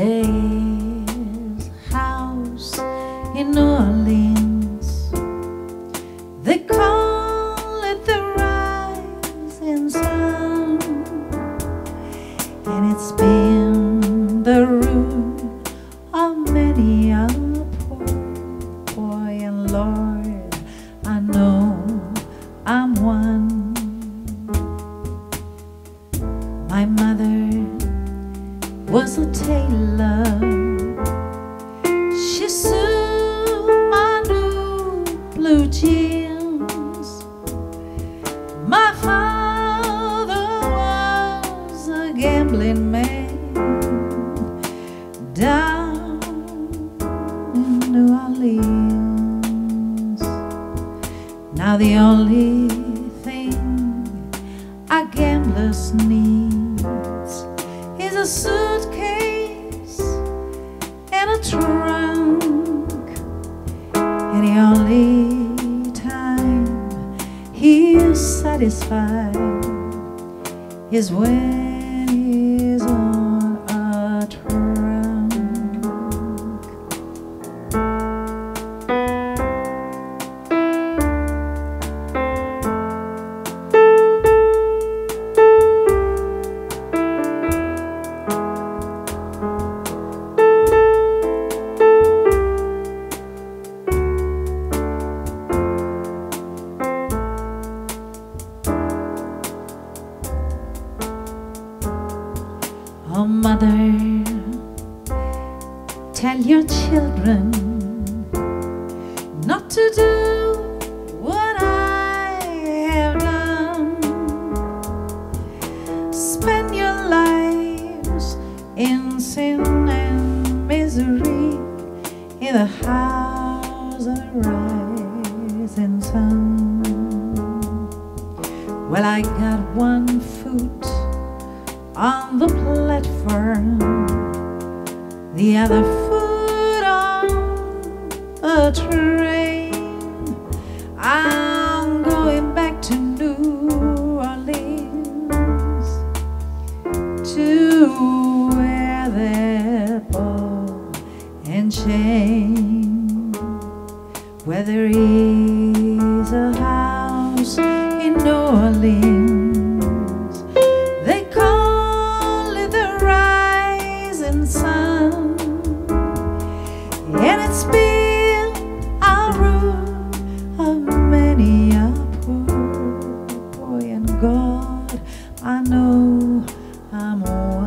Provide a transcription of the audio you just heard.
There's a house in New Orleans. They call it the rising sun, and it's been the root of many a poor boy. And Lord, I know I'm one. Was a tailor. She sewed my new blue jeans. My father was a gambling man down in New Orleans. Now the only thing a gambler's needs is a suitcase and a trunk. And the only time he is satisfied is when he's on a trunk. Oh, mother, tell your children not to do what I have done. Spend your lives in sin and misery in the house of rising sun. Well, I got one foot on the platform, the other foot on a train. I'm going back to New Orleans to wear that ball and chain. Where there is a house in New Orleans, amor.